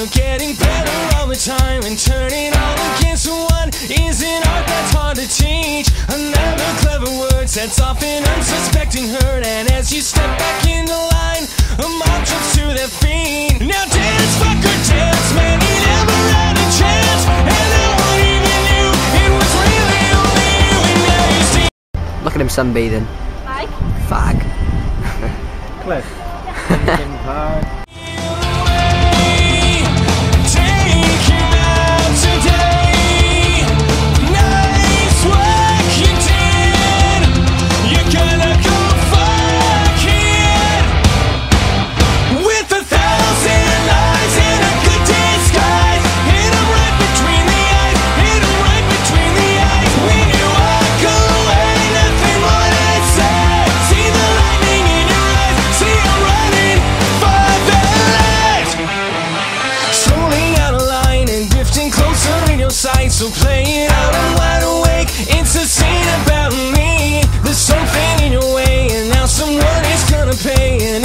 you're getting better all the time and turning all against one is an art that's hard to teach. Another clever word sets off an unsuspecting hurt, and as you step back in the line, a mob jumps to their feet. Now dance, fucker, dance, man, he never had a chance, and no one even knew it was really only you, and now you see. Look at him sunbathing. Bye. Fag. Cliff. Linkin Park. So playing, out, I'm wide awake, it's a scene about me. There's something in your way and now someone is gonna pay